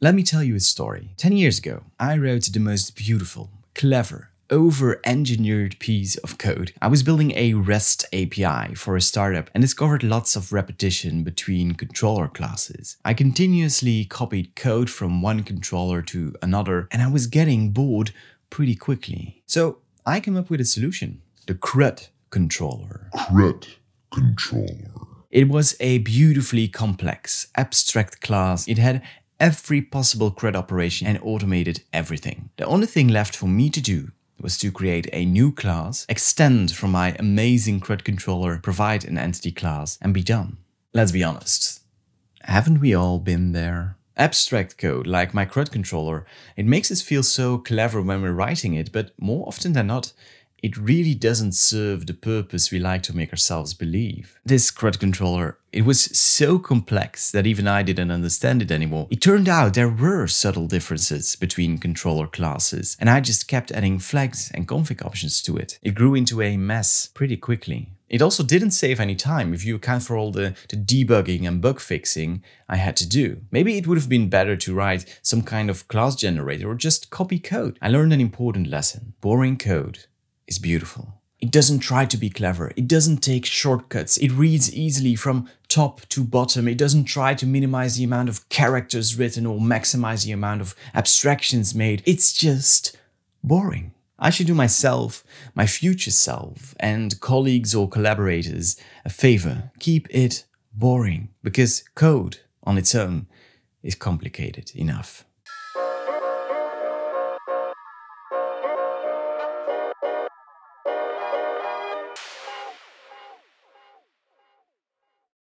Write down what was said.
Let me tell you a story. 10 years ago, I wrote the most beautiful, clever, over engineered piece of code. I was building a REST API for a startup and discovered lots of repetition between controller classes. I continuously copied code from one controller to another and I was getting bored pretty quickly. So I came up with a solution the CRUD controller. CRUD controller. It was a beautifully complex, abstract class. It had every possible CRUD operation and automated everything. The only thing left for me to do was to create a new class, extend from my amazing CRUD controller, provide an entity class, and be done. Let's be honest. Haven't we all been there? Abstract code, like my CRUD controller, it makes us feel so clever when we're writing it, but more often than not, it really doesn't serve the purpose we like to make ourselves believe. This CRUD controller, it was so complex that even I didn't understand it anymore. It turned out there were subtle differences between controller classes, and I just kept adding flags and config options to it. It grew into a mess pretty quickly. It also didn't save any time if you account for all the, the, debugging and bug fixing I had to do. Maybe it would have been better to write some kind of class generator or just copy code. I learned an important lesson. Boring code is beautiful. It doesn't try to be clever. It doesn't take shortcuts. It reads easily from top to bottom. It doesn't try to minimize the amount of characters written or maximize the amount of abstractions made. It's just boring. I should do myself, my future self, and colleagues or collaborators a favor. Keep it boring because code on its own is complicated enough.